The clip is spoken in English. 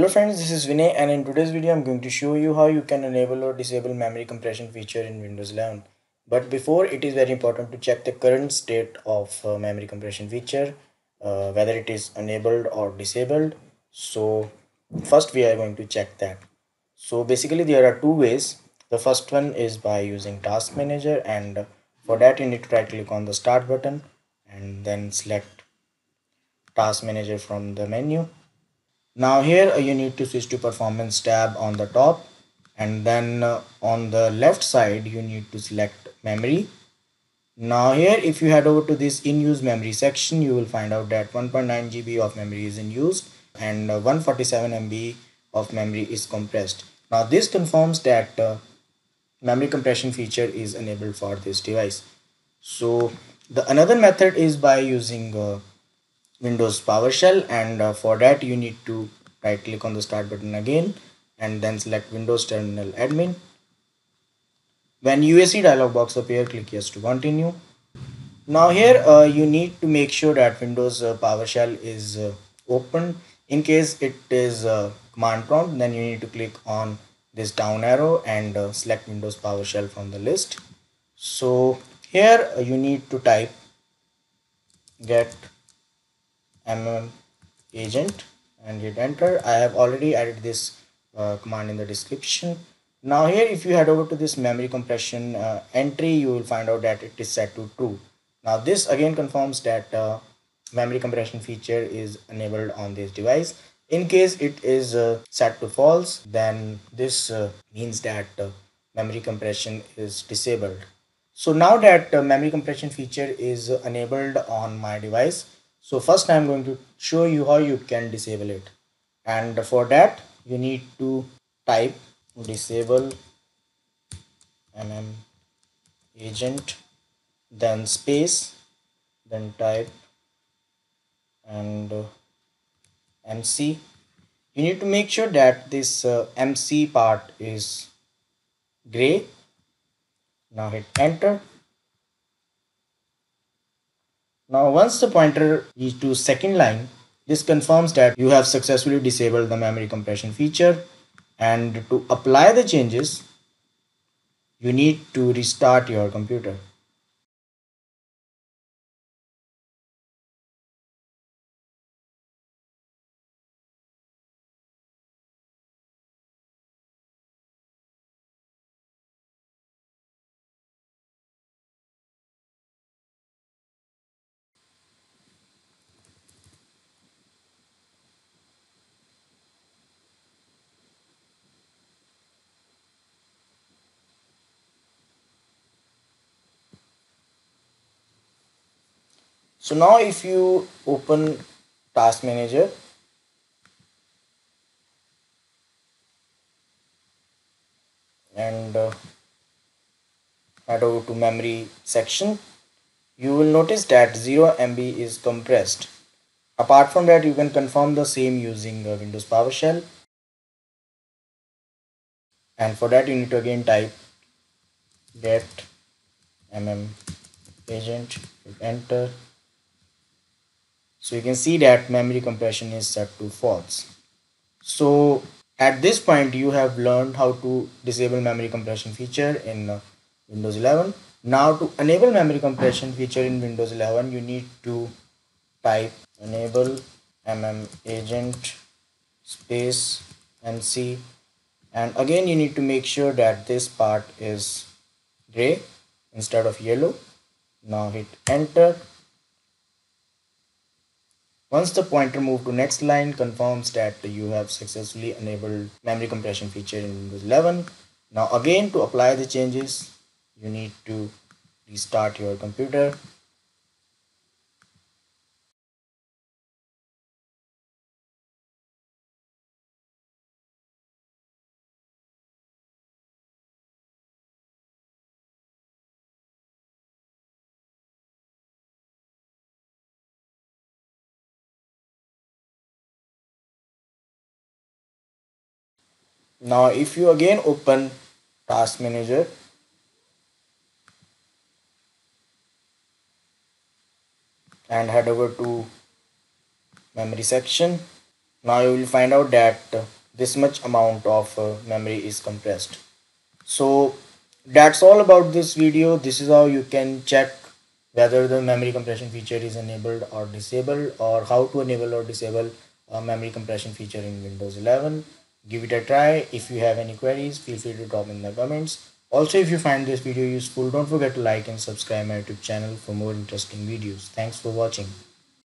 Hello friends, this is Viney and in today's video I'm going to show you how you can enable or disable memory compression feature in Windows 11. But before it is very important to check the current state of uh, memory compression feature, uh, whether it is enabled or disabled. So first we are going to check that. So basically there are two ways. The first one is by using task manager and for that you need to right click on the start button and then select task manager from the menu now here uh, you need to switch to performance tab on the top. And then uh, on the left side you need to select memory. Now here if you head over to this in use memory section you will find out that 1.9 GB of memory is in use and uh, 147 MB of memory is compressed. Now this confirms that uh, memory compression feature is enabled for this device. So the another method is by using Windows PowerShell and uh, for that you need to right click on the start button again and then select Windows Terminal Admin. When UAC dialog box appear click yes to continue. Now here uh, you need to make sure that Windows uh, PowerShell is uh, open. In case it is uh, command prompt then you need to click on this down arrow and uh, select Windows PowerShell from the list. So here you need to type get mm agent and hit enter. I have already added this uh, command in the description. Now here if you head over to this memory compression uh, entry you will find out that it is set to true. Now this again confirms that uh, memory compression feature is enabled on this device. In case it is uh, set to false then this uh, means that uh, memory compression is disabled. So now that memory compression feature is enabled on my device so first i'm going to show you how you can disable it. And for that you need to type disable mm agent then space then type and uh, mc you need to make sure that this uh, mc part is gray. Now hit enter now once the pointer is to second line, this confirms that you have successfully disabled the memory compression feature and to apply the changes, you need to restart your computer. So now if you open task manager and uh, head over to memory section you will notice that 0 MB is compressed. Apart from that you can confirm the same using uh, Windows PowerShell. And for that you need to again type get mm agent enter so you can see that memory compression is set to false. So at this point you have learned how to disable memory compression feature in uh, windows 11 now to enable memory compression feature in windows 11 you need to type enable mm agent space mc and again you need to make sure that this part is gray instead of yellow. Now hit enter once the pointer move to next line confirms that you have successfully enabled memory compression feature in Windows 11. Now again to apply the changes you need to restart your computer now if you again open task manager and head over to memory section now you will find out that this much amount of uh, memory is compressed. So that's all about this video. This is how you can check whether the memory compression feature is enabled or disabled or how to enable or disable a memory compression feature in windows 11 give it a try. If you have any queries feel free to drop in the comments. Also if you find this video useful don't forget to like and subscribe my youtube channel for more interesting videos. Thanks for watching